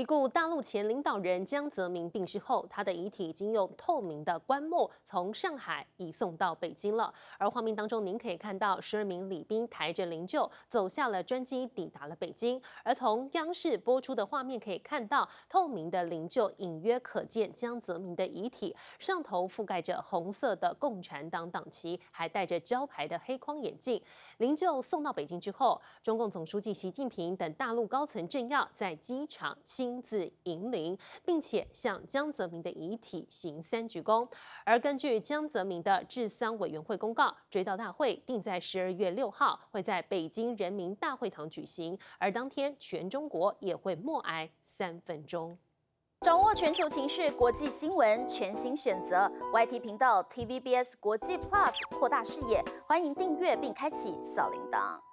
已故大陆前领导人江泽民病逝后，他的遗体已经用透明的棺木从上海移送到北京了。而画面当中，您可以看到十二名礼宾抬着灵柩走下了专机，抵达了北京。而从央视播出的画面可以看到，透明的灵柩隐约可见江泽民的遗体，上头覆盖着红色的共产党党旗，还戴着招牌的黑框眼镜。灵柩送到北京之后，中共总书记习近平等大陆高层政要在机场。亲自迎灵，并且向江泽民的遗体行三鞠躬。而根据江泽民的治丧委员会公告，追悼大会定在十二月六号会在北京人民大会堂举行，而当天全中国也会默哀三分钟。掌握全球情势、国际新闻，全新选择 YT 频道 TVBS 国际 Plus，扩大视野。欢迎订阅并开启小铃铛。